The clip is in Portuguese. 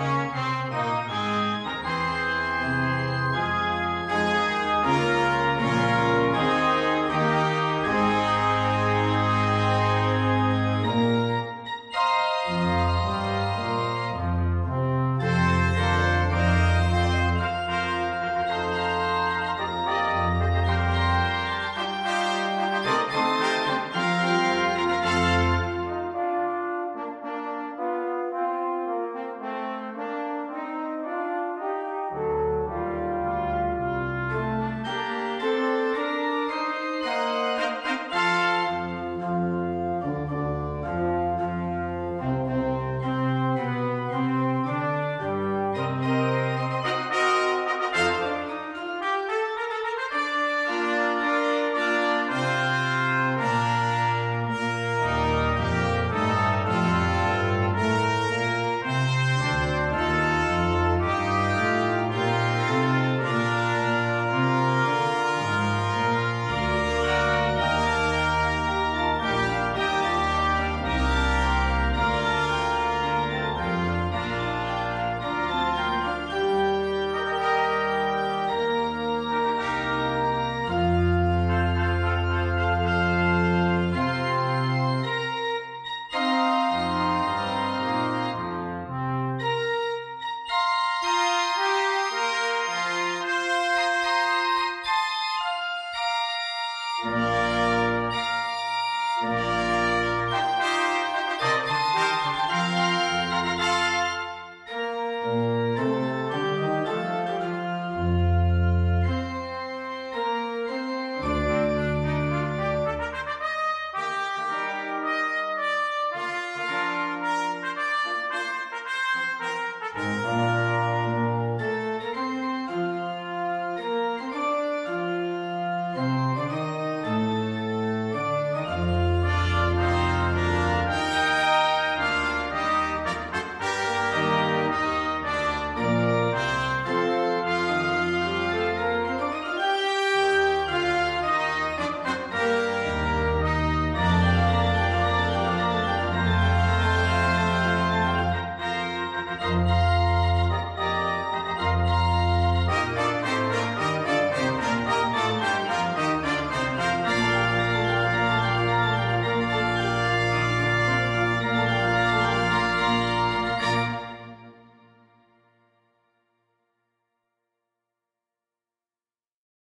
Música Música